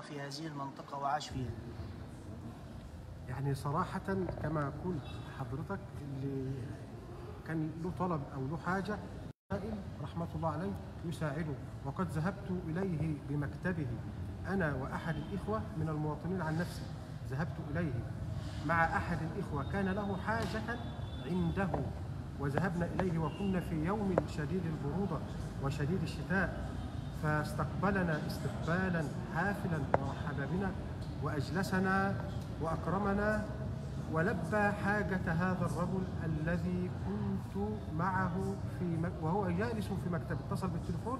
في هذه المنطقة وعاش فيها. يعني صراحة كما قلت حضرتك اللي كان له طلب أو له حاجة سائل رحمة الله عليه يساعده. وقد ذهبت إليه بمكتبه أنا وأحد الإخوة من المواطنين عن نفسي. ذهبت إليه. مع أحد الإخوة كان له حاجة عنده. وذهبنا إليه وكنا في يوم شديد البرودة وشديد الشتاء. فاستقبلنا استقبالا حافلا ورحب بنا وأجلسنا وأكرمنا ولبى حاجة هذا الرجل الذي كنت معه في مك... وهو جالس في مكتب اتصل بالتليفون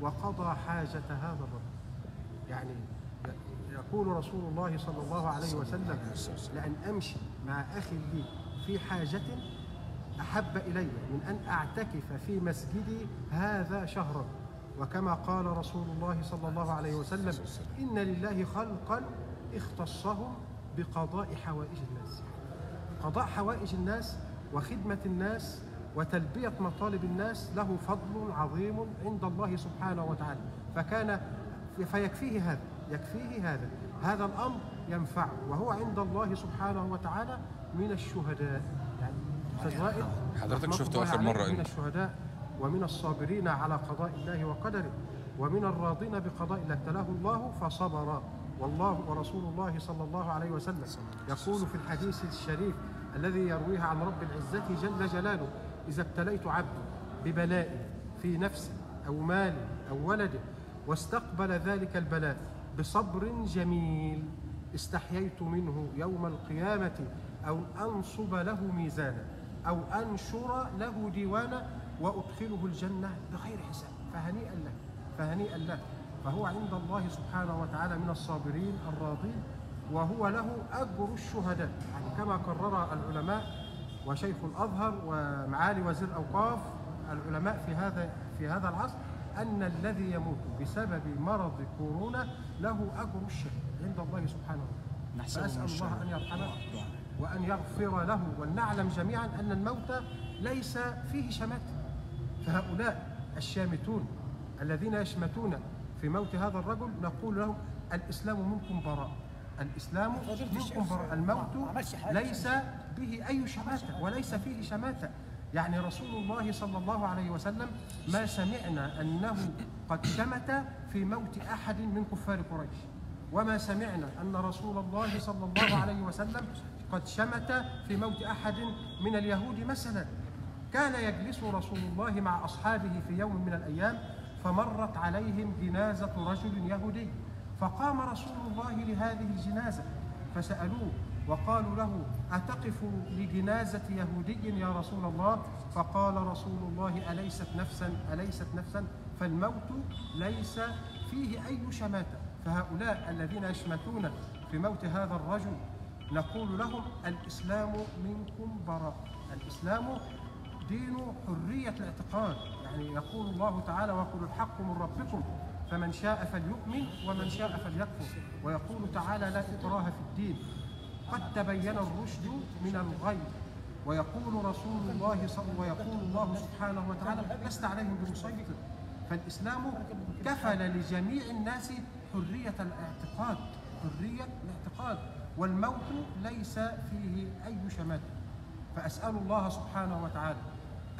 وقضى حاجة هذا الرجل. يعني يقول رسول الله صلى الله عليه وسلم لأن أمشي مع أخي لي في حاجة أحب إلي من أن أعتكف في مسجدي هذا شهرا. وكما قال رسول الله صلى الله عليه وسلم إن لله خلقا اختصهم بقضاء حوائج الناس. قضاء حوائج الناس وخدمة الناس وتلبية مطالب الناس له فضل عظيم عند الله سبحانه وتعالى. فكان فيكفيه هذا يكفيه هذا. هذا الأمر ينفعه وهو عند الله سبحانه وتعالى من الشهداء. يعني وائل حضرتك شفته آخر مرة من؟ الشهداء. ومن الصابرين على قضاء الله وقدره ومن الراضين بقضاء الله. ابتلاه الله فصبر. والله ورسول الله صلى الله عليه وسلم. يقول في الحديث الشريف الذي يرويه عن رب العزة جل جلاله إذا ابتليت عبدي ببلاء في نفسه أو ماله أو ولده واستقبل ذلك البلاء بصبر جميل استحييت منه يوم القيامة أو أنصب له ميزانا أو أنشر له ديوانا وأدخله الجنة بغير حساب. فهنيئا له فهنيئا له. فهو عند الله سبحانه وتعالى من الصابرين الراضين وهو له أجر الشهداء. يعني كما قرر العلماء وشيخ الأزهر ومعالي وزير الأوقاف العلماء في هذا في هذا العصر أن الذي يموت بسبب مرض كورونا له أجر الشهيد عند الله سبحانه وتعالى. فأسأل الله الشهداء. أن يرحمه وأن يغفر له ولنعلم جميعا أن الموت ليس فيه شماتة فهؤلاء الشامتون الذين يشمتون في موت هذا الرجل نقول لهم الإسلام منكم براء. الإسلام منكم براء. الموت ليس به أي شماتة وليس فيه شماتة. يعني رسول الله صلى الله عليه وسلم ما سمعنا أنه قد شمت في موت أحد من كفار قريش. وما سمعنا أن رسول الله صلى الله عليه وسلم قد شمت في موت أحد من اليهود مثلا. كان يجلس رسول الله مع أصحابه في يوم من الأيام فمرت عليهم جنازة رجل يهودي. فقام رسول الله لهذه الجنازة فسألوه وقالوا له أتقف لجنازة يهودي يا رسول الله؟ فقال رسول الله أليست نفسا؟ أليست نفسا؟ فالموت ليس فيه أي شماتة. فهؤلاء الذين يشمتون في موت هذا الرجل نقول لهم الإسلام منكم براء الإسلام دين حرية الاعتقاد. يعني يقول الله تعالى وقل الحق من ربكم فمن شاء فليؤمن ومن شاء فليكفر. ويقول تعالى لا إكراه في الدين. قد تبين الرشد من الغي. ويقول رسول الله صلى ويقول الله سبحانه وتعالى لست عليهم بمسيطر. فالإسلام كفل لجميع الناس حرية الاعتقاد حرية الاعتقاد. والموت ليس فيه أي شماتة فأسأل الله سبحانه وتعالى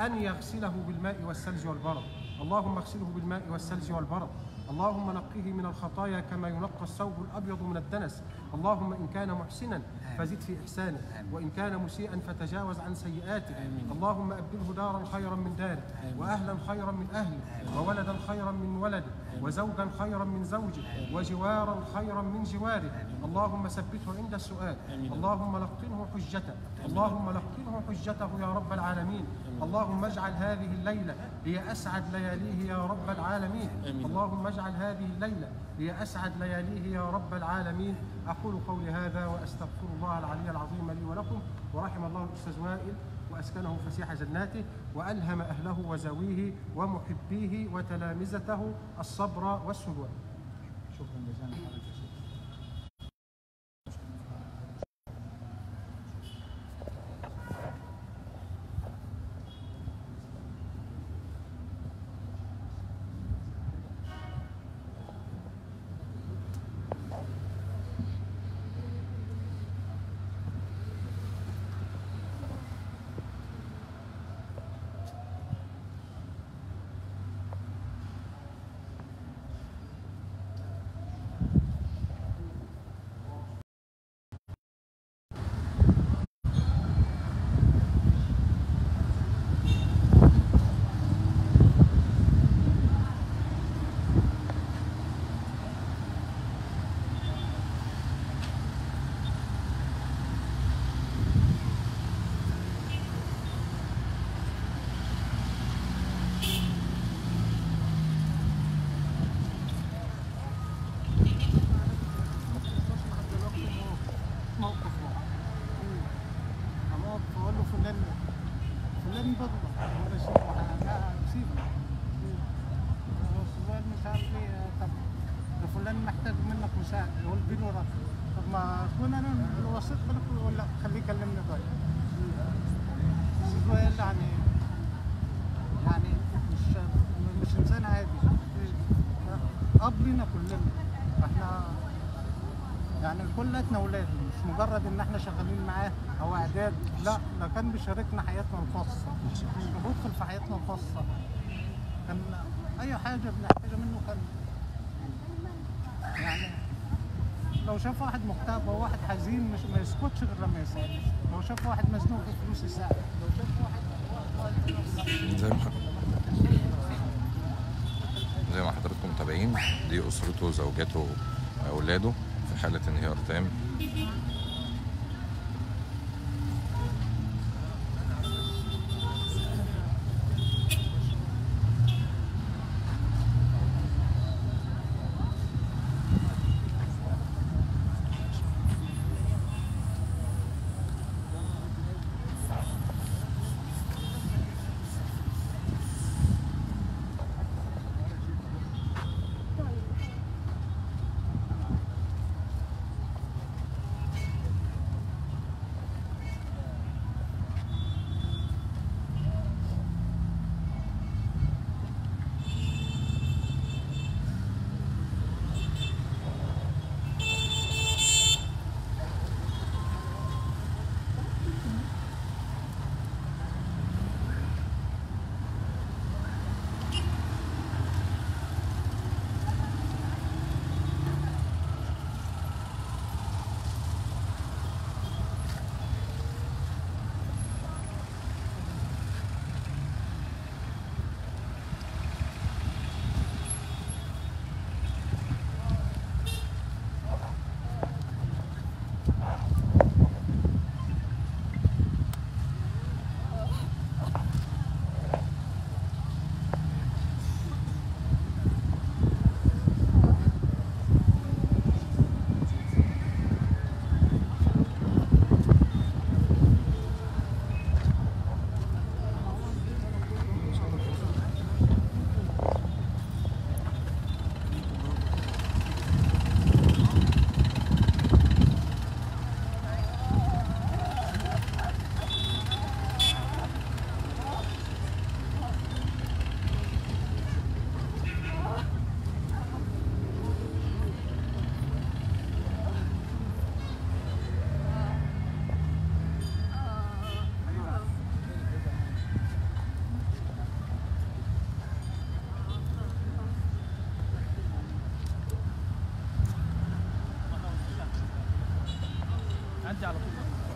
أن يغسله بالماء والثلج والبرد. اللهم اغسله بالماء والثلج والبرد. اللهم نقه من الخطايا كما ينقى الثوب الأبيض من الدنس. اللهم إن كان محسنا فزد في إحسانه. وإن كان مسيئا فتجاوز عن سيئاته. اللهم أبدله دارا خيرا من داره. وأهلا خيرا من أهله. وولدا خيرا من ولده. وزوجا خيرا من زوجه وجوارا خيرا من جواره اللهم ثبته عند السؤال. اللهم لقنه حجته. اللهم لقنه حجته يا رب العالمين. اللهم اجعل هذه الليلة هي أسعد لياليه يا رب العالمين. اللهم اجعل هذه الليلة هي أسعد لياليه يا رب العالمين. أقول قولي هذا وأستغفر الله العلي العظيم لي ولكم. ورحم الله الأستاذ وائل. وأسكنه فسيح جناته وألهم أهله وزويه ومحبيه وتلامذته الصبر والسلوان شكرا جزيلا. من مش عارف ليه طب فلان محتاج منك مساعد هو البلورة طب ما تكون أنا الوسيط لك ولا خليه يكلمني طيب السؤال يعني يعني مش مش انسان عادي اب لينا كلنا إحنا يعني كلنا أولاد مش مجرد ان إحنا شغالين معاه. أو اعداد لا ده كان بيشاركنا حياتنا الخاصة. بيدخل في حياتنا الخاصة. كان أي حاجة بنحتاجها منه كان يعني لو شاف واحد مكتئب أو واحد حزين مش ما يسكتش غير لما يساعد لو شاف واحد مزنوق في فلوس يساعد لو شاف واحد زي ما زي ما حضراتكم متابعين دي أسرته زوجته أولاده في حالة انهيار تام. Tchau.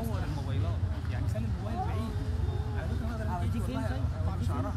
مش نصور الموبايلات. يعني خلي الموبايل بعيد. على فكره نقدر نجيب والله أقطع